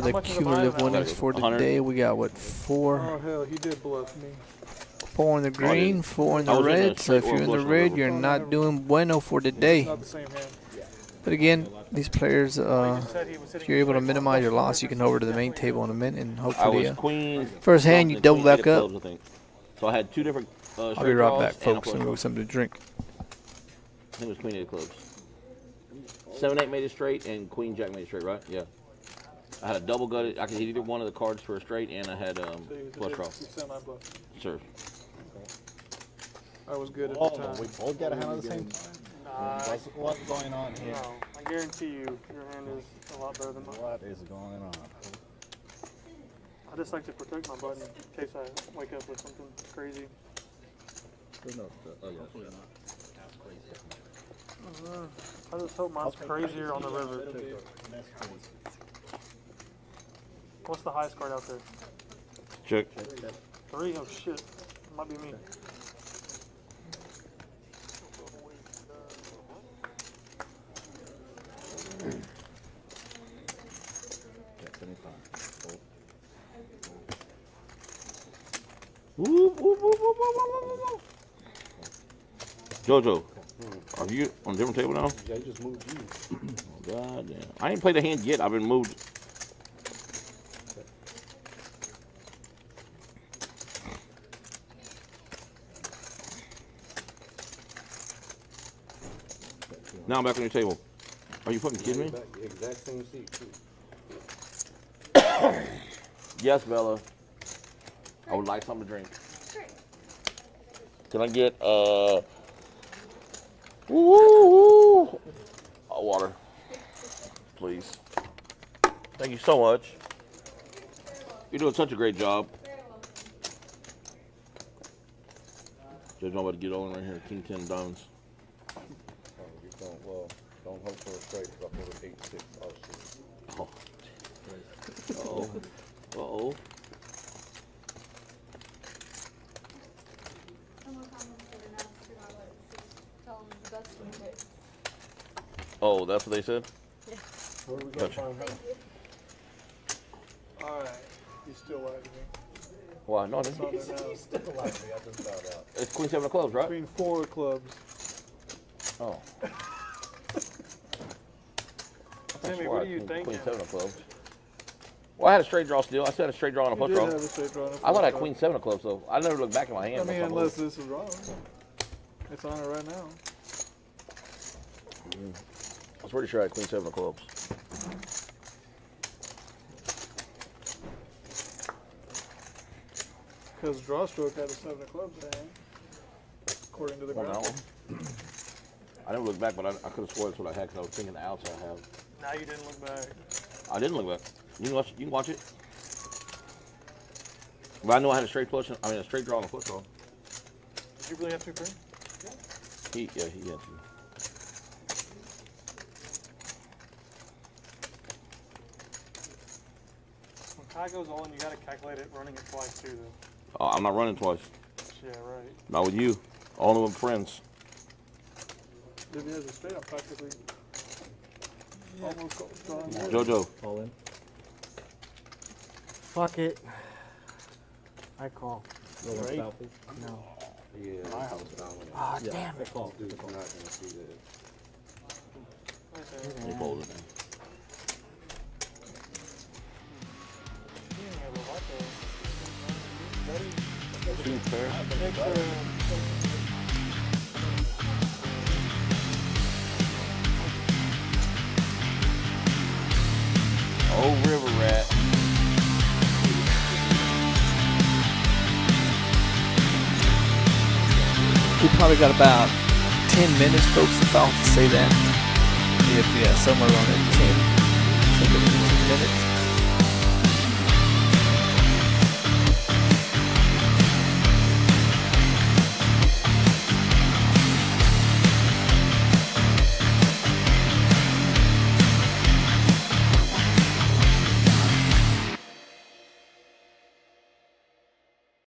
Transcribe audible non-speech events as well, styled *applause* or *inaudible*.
are the much is a cumulative winnings value? for 100? today. We got what four, Oh hell, he did bluff me. four in the green, didn't. four in the was in red. So if you're in the flush on the red, you're Oh, not doing bueno for today. The same hand. But again, these players, uh, Said he was hitting if you're able to minimize your loss, you can over to the main table in a minute and hopefully. was Uh, queen. first hand, you double back up. I think. So I had two different. Uh, I'll be right back, folks. flush Let me draw. go get something to drink. I think it was queen eight of clubs. Seven eight made it straight, and queen jack made it straight, right? Yeah. I had a double gutter. I could hit either one of the cards for a straight, and I had um, So he a flush big- draw. he semi. Sure. I was good at the Oh, time. we both got a hand at the same time. Nah, What's, what's going on here? no, I guarantee you, your hand is a lot better than mine. What is going on? I just like to protect my button in case I wake up with something crazy. Uh, I just hope mine's crazier on the river. What's the highest card out there? Check. Three? Oh shit. Might be me. Jojo, are you on a different table now? Yeah, he just moved you. Oh, God damn. I ain't played a hand yet. I've been moved. Now I'm back on your table. Are you fucking kidding me? Exact same seat, too. *coughs* Yes, Bella. I would like something to drink. Can I get uh woo, woo, woo. Uh, water, please? Thank you so much. You're doing such a great job. Judge, I'm about to get on right here. King ten diamonds. Oh, well, don't hope for a straight, because I put an eight, six, oh, six. Oh. Uh oh. Oh, that's what they said. Where are we gonna Gotcha. find her? Alright. You still like me. Why? No, I It's on didn't. there now. Still like me, I just found out. It's Queen Seven of Clubs, right? Between four clubs. Oh. *laughs* Timmy, what do you think? Queen Seven of Clubs. Well, I had a straight draw still. I still had a straight draw and a flush did draw. have a straight draw and a I thought I had. Queen Seven of Clubs though. I never looked back at my hand. I mean, unless this is wrong. It's on it right now. Mm-hmm. I was pretty sure I had Queen Seven of Clubs. Because draw stroke had a seven of clubs in hand. According to the On one. *clears throat* I never looked back, but I, I could have sworn that's what I had because I was thinking the outs I have. Now you didn't look back. I didn't look back. You can watch. You can watch it. But I know I had a straight flush. I mean, a straight draw on a flush draw. Did you really have two pairs? He, yeah, he had to. When Kai goes all in, you gotta calculate it running it twice too, though. Oh, I'm not running twice. Yeah, right. Not with you. Only with friends. If he has a straight, I'm practically almost drawing. Jojo. All in. Fuck it. I call. Right? No. Yeah, my house down there. Ah, damn it. Dude, you're not gonna see that. He folded. Two pair. Oh, river rat. We probably got about 10 minutes, folks, if I'll have to say that. If, yeah, somewhere around that 10, 10 minutes.